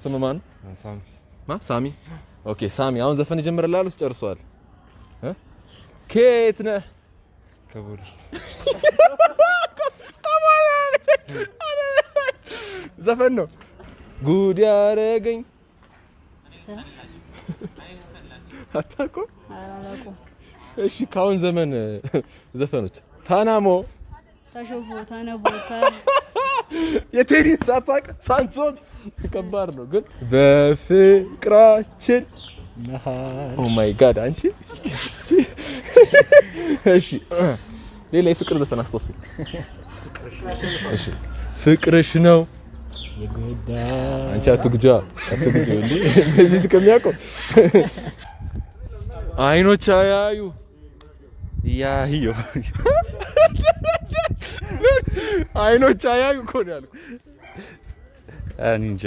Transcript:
ስም ማን? ሳሚ። ማ? ሳሚ? ኦኬ ሳሚ። አሁን ዘፈን ይጀምርልሃል ውስጥ ጨርሰዋል እ? ከየት ነህ? ከቦሌ ዘፈን ነው። ጉድ ያረገኝ አታውቀውም አላላቁም እሺ ከአሁን ዘመን ዘፈኖች። ታናሞ? ተሾፎ ተነቦ የቴዲ ሳታውቅ ሳንሶን ከባድ ነው ግን በፍቅራችን ኦ ማይ ጋድ አንቺ እሺ ሌላ የፍቅር ዘፈን አስታውሱ። እሺ ፍቅርሽ ነው። አንቺ አትጉጃ አትጉጃ እንዴ እንደዚህ እስከሚያውቀው አይኖች አያዩ። ያዩ አይኖች አያዩ እኮ ነው ያልኩት እኔ እንጃ